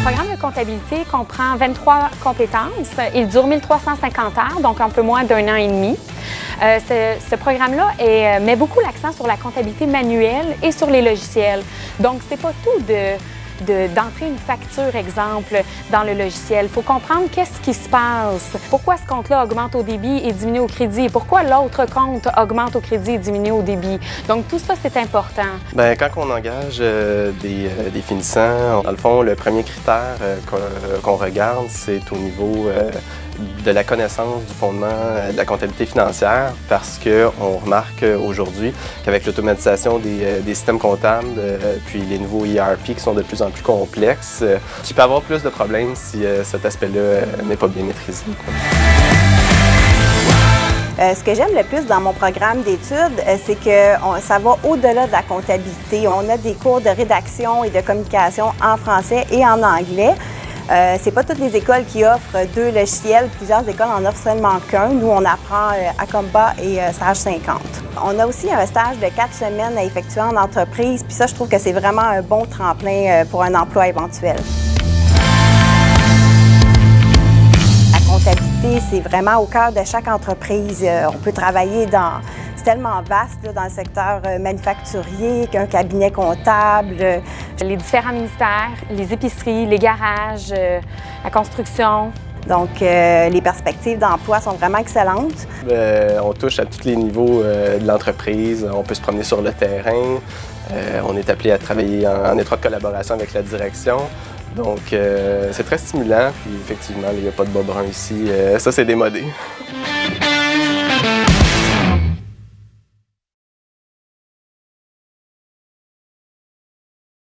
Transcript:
Le programme de comptabilité comprend 23 compétences. Il dure 1350 heures, donc un peu moins d'un an et demi. Euh, ce, ce programme-là euh, met beaucoup l'accent sur la comptabilité manuelle et sur les logiciels. Donc, c'est pas tout de de- d'entrer une facture, exemple, dans le logiciel. Il faut comprendre qu'est-ce qui se passe. Pourquoi ce compte-là augmente au débit et diminue au crédit? Pourquoi l'autre compte augmente au crédit et diminue au débit? Donc, tout ça, c'est important. Ben, quand on engage euh, des, euh, des finissants, dans le fond, le premier critère euh, qu'on regarde, c'est au niveau de la connaissance du fondement de la comptabilité financière parce qu'on remarque aujourd'hui qu'avec l'automatisation des, des systèmes comptables, puis les nouveaux ERP qui sont de plus en plus complexes, euh, qu'il peut avoir plus de problèmes si euh, cet aspect-là euh, n'est pas bien maîtrisé. ce que j'aime le plus dans mon programme d'études, c'est que ça va au-delà de la comptabilité. On a des cours de rédaction et de communication en français et en anglais. Euh, c'est pas toutes les écoles qui offrent deux logiciels. Plusieurs écoles en offrent seulement qu'un. Nous, on apprend euh, Acomba et euh, Sage 50. On a aussi un stage de quatre semaines à effectuer en entreprise. Puis ça, je trouve que c'est vraiment un bon tremplin pour un emploi éventuel. La comptabilité, c'est vraiment au cœur de chaque entreprise. On peut travailler dans. C'est tellement vaste dans le secteur manufacturier qu'un cabinet comptable. Les différents ministères, les épiceries, les garages, euh, la construction. Donc, euh, les perspectives d'emploi sont vraiment excellentes. Euh, on touche à tous les niveaux euh, de l'entreprise. On peut se promener sur le terrain. Euh, on est appelé à travailler en, en étroite collaboration avec la direction. Donc, euh, c'est très stimulant. Puis, effectivement, il n'y a pas de bas brun ici. Euh, ça, c'est démodé.